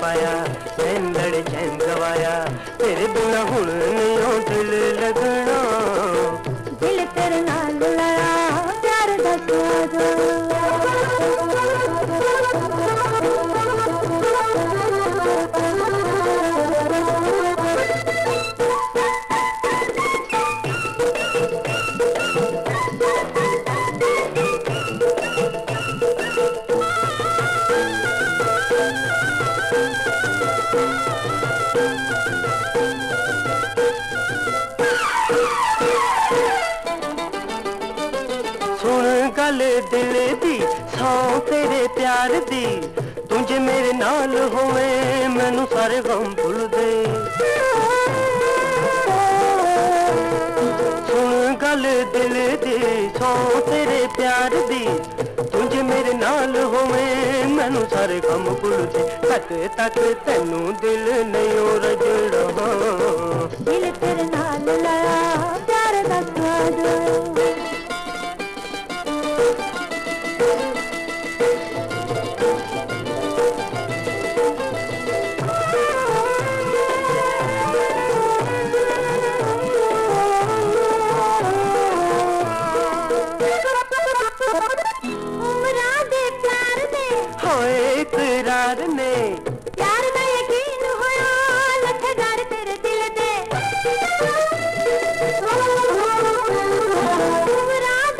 पाया नैंदड़ चैन गवाया। तेरे बिना हुन नहीं दिल लगना गल दिल दी, सौ तेरे प्यार दी। तुझ मेरे नाल होवे मैनू सारे गम भुल दे। सुन गल दिल दी, सौ तेरे प्यार दी। तुझ मेरे नाल होवे मैनू सारे गम भुल दे। तक तक तेनू दिल नहीं रजड़ा दिल तेरे नाल लाया होए करार ने प्यार दा यकीन होया लख तेरे दिल दे।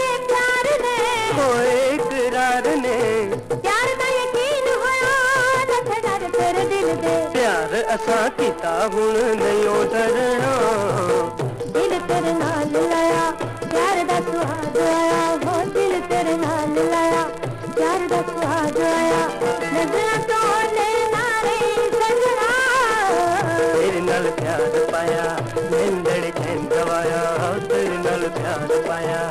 दे प्यार दे होए करार ने प्यार दा यकीन होया लख तेरे दिल दे। प्यार असां कीता हुन नहीं डरना दिल पाया